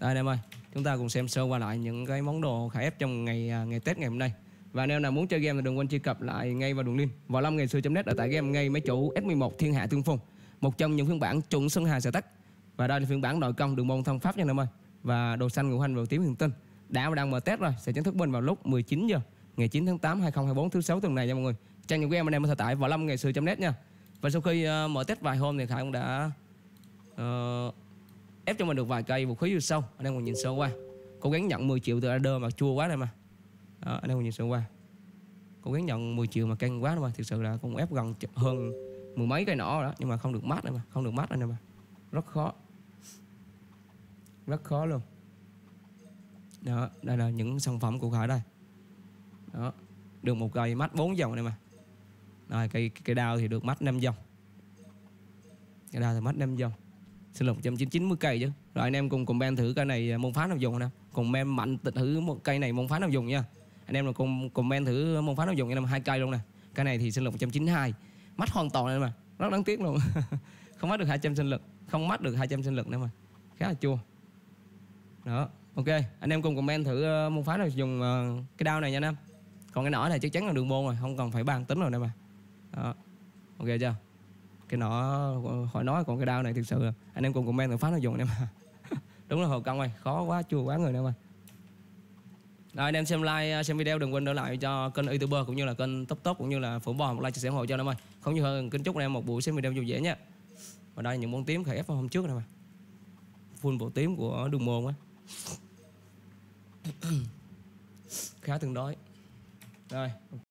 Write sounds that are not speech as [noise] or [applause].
đây anh em ơi chúng ta cùng xem sơ qua lại những cái món đồ khải ép trong ngày à, ngày Tết ngày hôm nay. Và anh em nào muốn chơi game thì đừng quên truy cập lại ngay vào đường link vào lâm ngày xưa.net ở tại game ngay máy chủ S11 Thiên Hạ Tương Phùng một trong những phiên bản chuẩn sân Hà Tech và đây là phiên bản nội công đường môn thông pháp nha anh em ơi. Và đồ xanh ngũ hành và tím huyền tinh. Đã và đang mở test rồi sẽ chính thức bên vào lúc 19 giờ ngày 9 tháng 8 2024 thứ sáu tuần này nha mọi người. Trang những game anh em có thể tải vào lâm ngày xưa.net nha. Và sau khi uh, mở test vài hôm thì Khải cũng đã uh, ép cho mình được vài cây vũ khí vô sâu. Anh em còn nhìn sơ qua. Cố gắng nhận 10 triệu từ order mà chua quá đây mà. Đó, anh em còn nhìn sơ qua. Cố gắng nhận 10 triệu mà căng quá đâu mà. Thực sự là cũng ép gần hơn mười mấy cây nỏ đó. Nhưng mà không được mát đây mà. Không được mát anh em mà. Rất khó. Rất khó luôn. Đó đây là những sản phẩm của Khải đây. Đó được một cây mắt 4 dòng này mà. Rồi cây cây đao thì được mắt 5 dòng. Cây đao thì mắt 5 dòng sinh lực 190 cây chứ. Rồi anh em cùng cùng ben thử cây này à, môn phá nào dùng nè. Cùng em mạnh thử một cây này môn phá nào dùng nha. Anh em là cùng cùng ben thử môn phá nào dùng em hai cây luôn nè. Cây này thì sinh lực 192 mắt hoàn toàn này mà, rất đáng tiếc luôn. [laughs] Không mắt được 200 sinh lực, không mắt được 200 sinh lực nữa mà. Khá là chua. Đó, ok. Anh em cùng comment thử ờ, môn phá nào dùng ờ, cái đao này nha anh em. Còn cái nỏ này chắc chắn là đường môn rồi, không cần phải bàn tính rồi nè mà. Đó, ok chưa? Cái nọ khỏi nói còn cái đau này thực sự là anh em cùng comment thử phát nó dùng nè mà [laughs] đúng là hồ công ơi, khó quá, chua quá người nè mà rồi, anh em xem like à, xem video đừng quên đỡ lại cho kênh youtuber cũng như là kênh top top cũng như là phủ bò một like chia sẻ ủng hộ cho anh em ơi. Không như hơn, kính chúc anh em một buổi xem video vui vẻ nha. Và đây những món tím khởi ép hôm trước nè mà full bộ tím của đường môn á. [coughs] Khá tương đối. Rồi